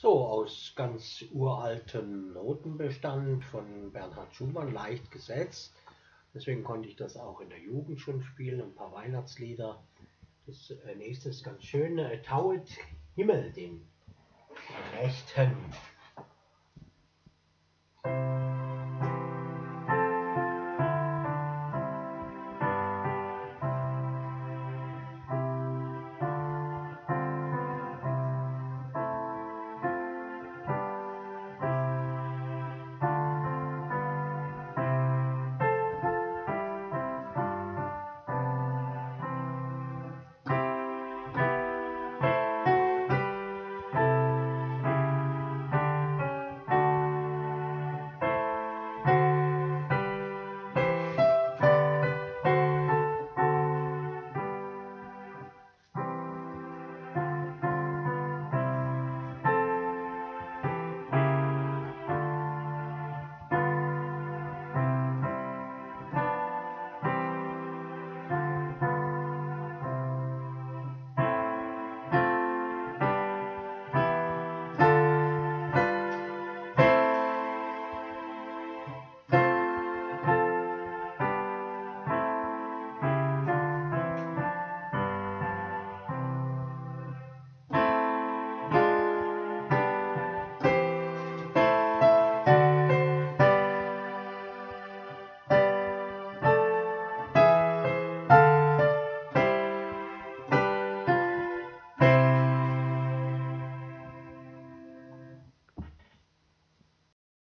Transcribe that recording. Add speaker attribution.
Speaker 1: So, aus ganz uraltem Notenbestand von Bernhard Schumann, leicht gesetzt. Deswegen konnte ich das auch in der Jugend schon spielen, ein paar Weihnachtslieder. Das äh, nächste ist ganz schön. Äh, Tauet Himmel dem Rechten.